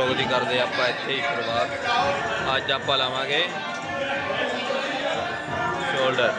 Vlog ਦੀ ਕਰਦੇ ਆਪਾਂ ਇੱਥੇ ਹੀ ਸ਼ੁਰੂਆਤ ਅੱਜ ਆਪਾਂ ਲਾਵਾਂਗੇ ਸ਼ੋਲਡਰ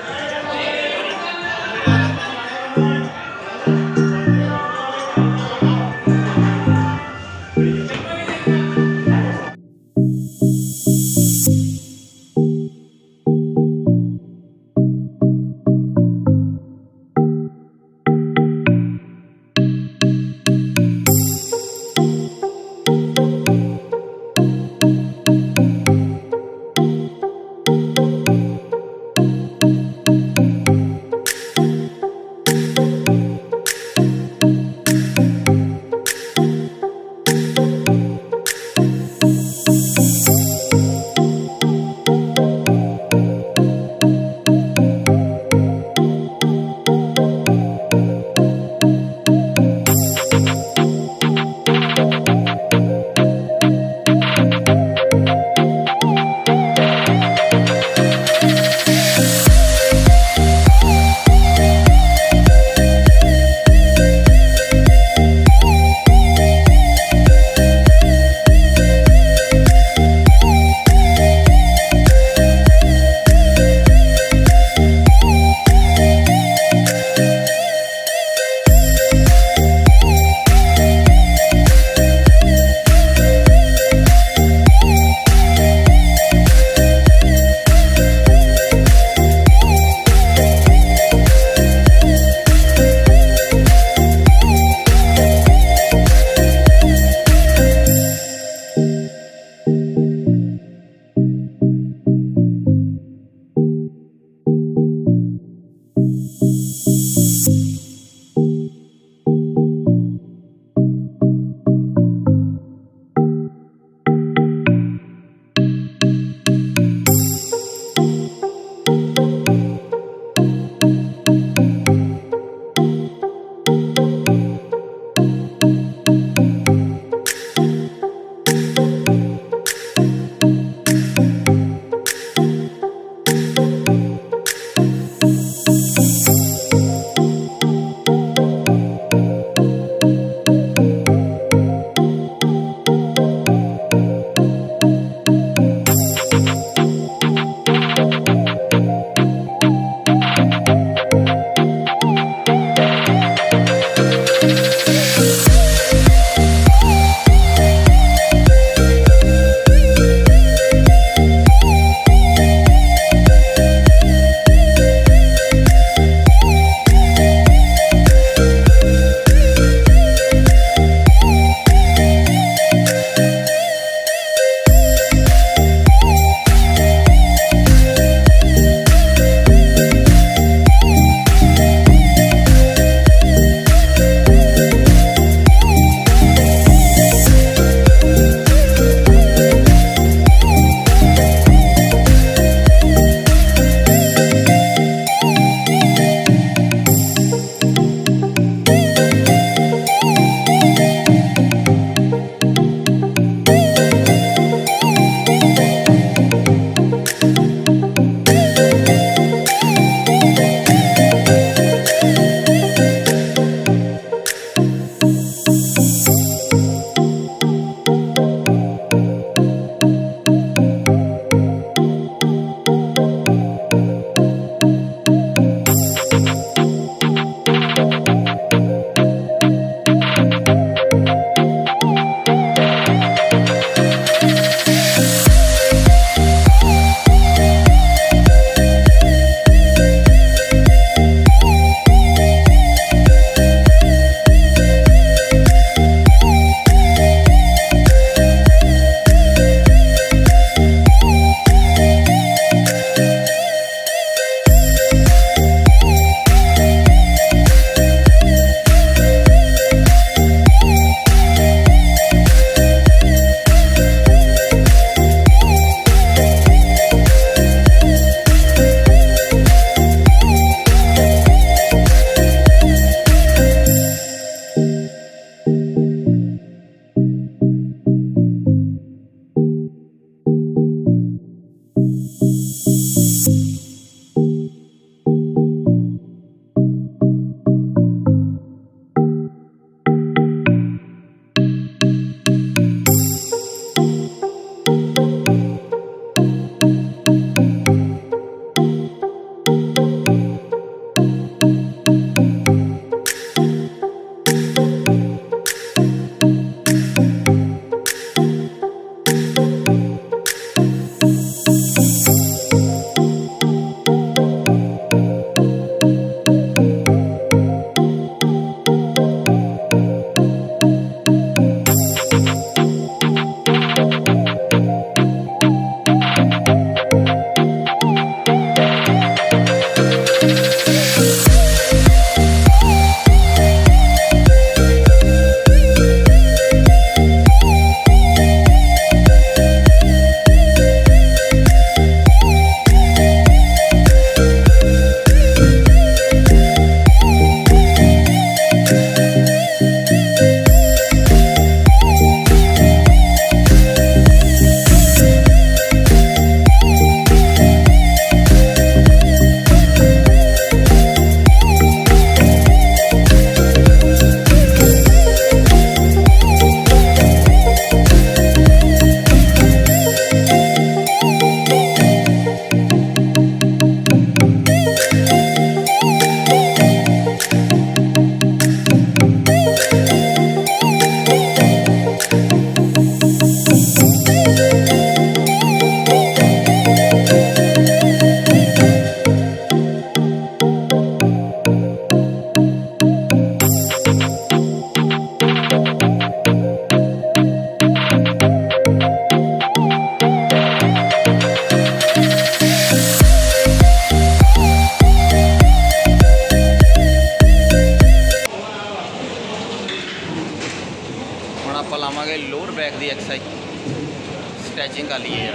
ਸਟ੍ਰੈਚਿੰਗ ਕਰ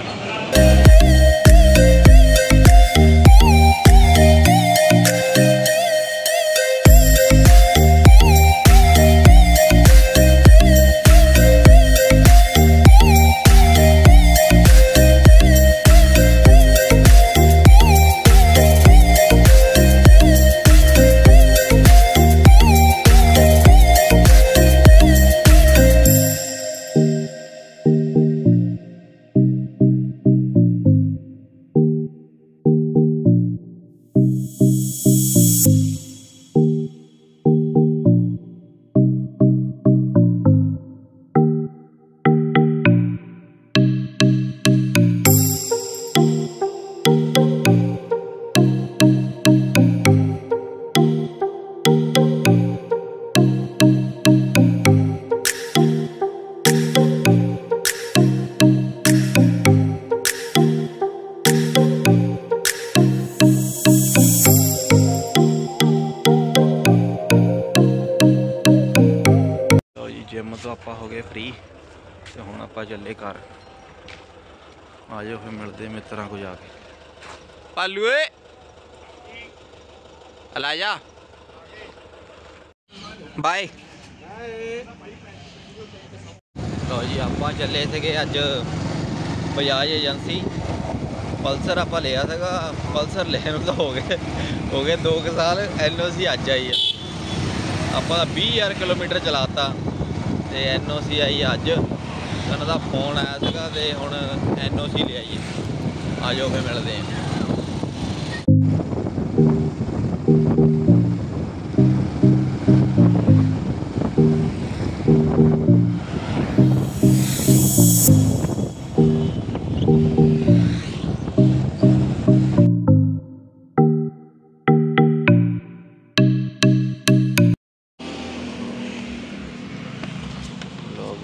ਗਏ ਫ੍ਰੀ ਤੇ ਹੁਣ ਆਪਾਂ ਚੱਲੇ ਘਰ। ਆ ਜਾਓ ਫਿਰ ਮਿਲਦੇ ਮਿੱਤਰਾਂ ਕੋ ਜਾ ਕੇ। ਪਾਲੂ ਏ ਅਲਾਜਾ ਬਾਏ। ਲਓ ਜੀ, ਆਪਾਂ ਚੱਲੇ ਸੀਗੇ ਅੱਜ ਬਜਾਜ ਏਜੰਸੀ। ਪਲਸਰ ਆਪਾਂ ਲਿਆ ਸੀਗਾ, ਪਲਸਰ ਲੈਣ ਨੂੰ ਤਾਂ ਹੋ ਗਏ ਹੋ ਗਏ 2 ਸਾਲ, ਐਨਓਸੀ ਅੱਜ ਆਈ ਆ। ਆਪਾਂ 20000 ਕਿਲੋਮੀਟਰ ਚਲਾਤਾ। ਤੇ ਐਨਓਸੀ ਆਈ ਅੱਜ। ਉਹਨਾਂ ਦਾ ਫੋਨ ਆਇਆ ਸੀਗਾ ਤੇ ਹੁਣ ਐਨਓਸੀ ਲਿਆਈਏ ਆ ਜਾਓ ਫੇ ਮਿਲਦੇ ਆ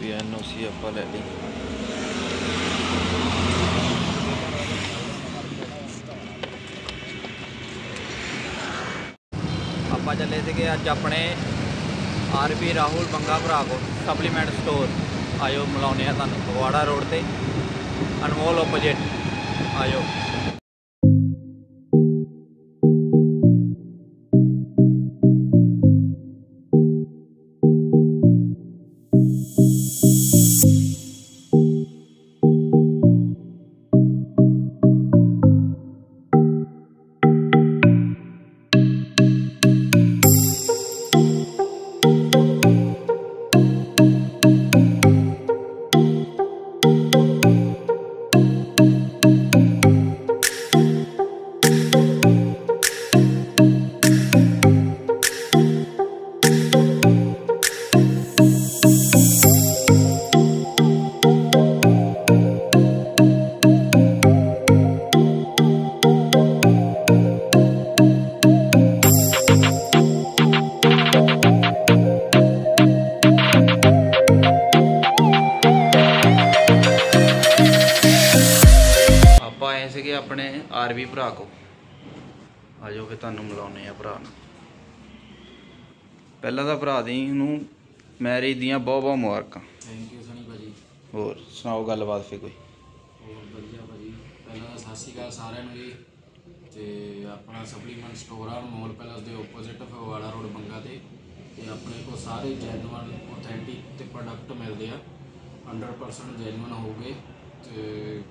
ਵੀ ਐਨਓਸੀ ਆਪਾਂ ਲੈ ਲਈ ਆਪਾਂ ਚੱਲੇ ਸੀਗੇ ਅੱਜ ਆਪਣੇ ਆਰਪੀ ਰਾਹੁਲ ਬੰਗਾ ਭਰਾ ਕੋ ਸਪਲੀਮੈਂਟ ਸਟੋਰ ਆਇਓ ਮਿਲਾਉਂਦੇ ਆ ਤੁਹਾਨੂੰ, ਫਗਵਾੜਾ ਰੋਡ ਤੇ। ਅਨਮੋਲ ਆਪੋਜੀਟ ਆਇਓ। ਆਰਵੀ ਭਰਾ ਕੋ। ਆ ਜਾਓ ਫਿਰ ਤੁਹਾਨੂੰ ਮਿਲਾਉਨੇ ਆ ਭਰਾ ਨੂੰ। ਪਹਿਲਾਂ ਤਾਂ ਭਰਾ ਦੀ ਨੂੰ ਮੈਰਿਜ ਦੀਆਂ ਬਹੁਤ ਬਹੁਤ ਮੁਬਾਰਕਾਂ। ਥੈਂਕ ਯੂ ਸਣੀ ਭਾਜੀ। ਹੋਰ ਸੁਣਾਓ ਗੱਲਬਾਤ ਫੇ ਕੋਈ? ਹੋਰ ਵਧੀਆ ਭਾਜੀ। ਪਹਿਲਾਂ ਤਾਂ ਸਤਿ ਸ਼੍ਰੀ ਅਕਾਲ ਸਾਰਿਆਂ ਨੂੰ ਜੀ। ਤੇ ਆਪਣਾ ਸਪਲੀਮੈਂਟ ਸਟੋਰ ਆ ਮੋਲ ਪੈਲਸ ਦੇ ਆਪੋਜ਼ਿਟ ਫਗਵਾੜਾ ਰੋਡ ਬੰਗਾ ਤੇ। ਤੇ ਆਪਣੇ ਕੋਲ ਸਾਰੇ ਜੈਨੂਅਨ ਆਥੈਂਟਿਕ ਤੇ ਪ੍ਰੋਡਕਟ ਮਿਲਦੇ ਆ। 100% ਜੈਨੂਅਨ ਹੋਊਗੇ। ਤੇ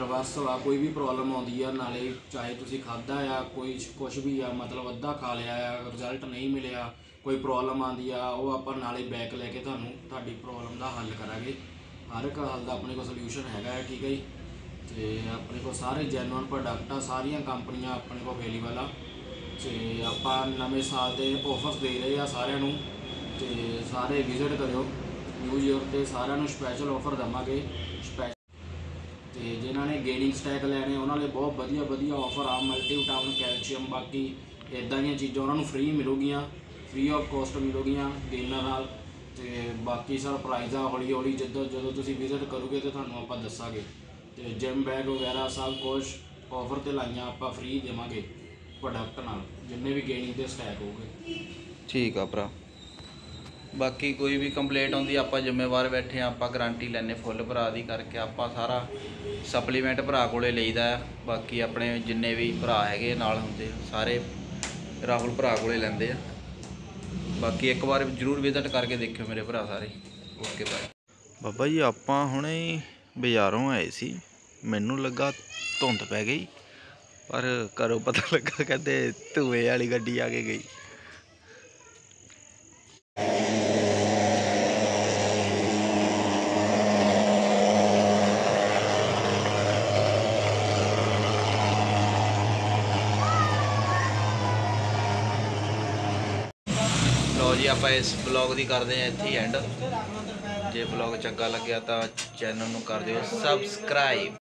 ਰਵਸ ਵਾ ਕੋਈ ਵੀ ਪ੍ਰੋਬਲਮ ਆਉਂਦੀ ਆ, ਨਾਲੇ ਚਾਹੇ ਤੁਸੀਂ ਖਾਦਾ ਆ, ਕੋਈ ਕੁਝ ਵੀ ਆ, ਮਤਲਬ ਅੱਧਾ ਖਾ ਲਿਆ ਆ ਰਿਜ਼ਲਟ ਨਹੀਂ ਮਿਲਿਆ, ਕੋਈ ਪ੍ਰੋਬਲਮ ਆਉਂਦੀ ਆ, ਉਹ ਆਪਾਂ ਨਾਲੇ ਬੈਕ ਲੈ ਕੇ ਤੁਹਾਨੂੰ ਤੁਹਾਡੀ ਪ੍ਰੋਬਲਮ ਦਾ ਹੱਲ ਕਰਾਂਗੇ। ਹਰ ਇੱਕ ਹੱਲ ਦਾ ਆਪਣੇ ਕੋਲ ਸੋਲੂਸ਼ਨ ਹੈਗਾ ਹੈ ਠੀਕ ਹੈ ਜੀ? ਤੇ ਆਪਣੇ ਕੋਲ ਸਾਰੇ ਜੈਨੂਅਨ ਪ੍ਰੋਡਕਟ ਆ, ਸਾਰੀਆਂ ਕੰਪਨੀਆਂ ਆਪਣੇ ਕੋਲ ਅਵੇਲੇਬਲ ਆ। ਤੇ ਆਪਾਂ ਨਵੇਂ ਸਾਲ ਦੇ ਆਫਰਸ ਦੇ ਰਹੇ ਆ ਸਾਰਿਆਂ ਨੂੰ। ਤੇ ਸਾਰੇ ਵਿਜ਼ਿਟ ਕਰਿਓ। ਨਿਊ ਈਅਰ ਤੇ ਸਾਰਿਆਂ ਨੂੰ ਸਪੈਸ਼ਲ ਆਫਰ ਦਵਾਂਗੇ। ਸਪੈਸ਼ਲ ਤੇ ਜਿਨ੍ਹਾਂ ਨੇ ਗੇਨਿੰਗ ਸਟੈਕ ਲੈਣੇ, ਉਹਨਾਂ ਲਈ ਬਹੁਤ ਵਧੀਆ ਵਧੀਆ ਆਫਰ ਆ ਮਲਟੀ ਵਿਟਾਮਿਨ ਕੈਲਸ਼ੀਅਮ ਬਾਕੀ ਇਦਾਂ ਦੀਆਂ ਚੀਜ਼ਾਂ ਉਹਨਾਂ ਨੂੰ ਫ੍ਰੀ ਮਿਲੂਗੀਆਂ ਫ੍ਰੀ ਆਫ ਕਾਸਟ ਮਿਲੂਗੀਆਂ ਗੇਨਰ ਨਾਲ। ਤੇ ਬਾਕੀ ਸਰਪ੍ਰਾਈਜ਼ ਆ, ਹੌਲੀ ਹੌਲੀ ਜਦੋਂ ਜਦੋਂ ਤੁਸੀਂ ਵਿਜ਼ਿਟ ਕਰੋਗੇ ਤੇ ਤੁਹਾਨੂੰ ਆਪਾਂ ਦੱਸਾਂਗੇ। ਤੇ ਜਿਮ ਬੈਗ ਵਗੈਰਾ ਸਭ ਕੁਝ ਆਫਰ ਤੇ ਲਾਈਆਂ, ਆਪਾਂ ਫ੍ਰੀ ਦੇਵਾਂਗੇ ਪ੍ਰੋਡਕਟ ਨਾਲ, ਜਿੰਨੇ ਵੀ ਗੇਨਿੰਗ ਦੇ ਸਟੈਕ ਹੋਊਗੇ। ਠੀਕ ਆ ਭਰਾ। ਬਾਕੀ ਕੋਈ ਵੀ ਕੰਪਲੇਂਟ ਆਉਂਦੀ, ਆਪਾਂ ਜ਼ਿੰਮੇਵਾਰ ਬੈਠੇ ਆ ਆਪਾਂ ਗਾਰੰਟੀ ਲੈਨੇ ਫੁੱਲ ਭਰਾ ਦੀ ਕਰਕੇ ਆਪਾਂ ਸਾਰਾ ਸਪਲੀਮੈਂਟ ਭਰਾ ਕੋਲੇ ਲਈਦਾ ਆ ਬਾਕੀ ਆਪਣੇ ਜਿੰਨੇ ਵੀ ਭਰਾ ਹੈਗੇ ਨਾਲ ਹੁੰਦੇ ਸਾਰੇ ਰਾਹੁਲ ਭਰਾ ਕੋਲੇ ਲੈਂਦੇ ਆ। ਬਾਕੀ ਇੱਕ ਵਾਰ ਜਰੂਰ ਵਿਜ਼ਿਟ ਕਰਕੇ ਦੇਖਿਓ ਮੇਰੇ ਭਰਾ ਸਾਰੇ। ਓਕੇ ਬਾਏ ਬਾਬਾ ਜੀ, ਆਪਾਂ ਹੁਣੇ ਬਾਜ਼ਾਰੋਂ ਆਏ ਸੀ। ਮੈਨੂੰ ਲੱਗਾ ਧੁੰਦ ਪੈ ਗਈ, ਪਰ ਘਰੋਂ ਪਤਾ ਲੱਗਾ ਕਹਿੰਦੇ ਧੂਏ ਵਾਲੀ ਗੱਡੀ ਆ ਕੇ ਗਈ ਲੋ ਜੀ ਆਪਾਂ ਇਸ ਬਲੌਗ ਦੀ ਕਰਦੇ ਹਾਂ ਇੱਥੇ ਐਂਡ ਜੇ ਬਲੌਗ ਚੰਗਾ ਲੱਗਿਆ ਤਾਂ ਚੈਨਲ ਨੂੰ ਕਰ ਦਿਓ ਸਬਸਕ੍ਰਾਈਬ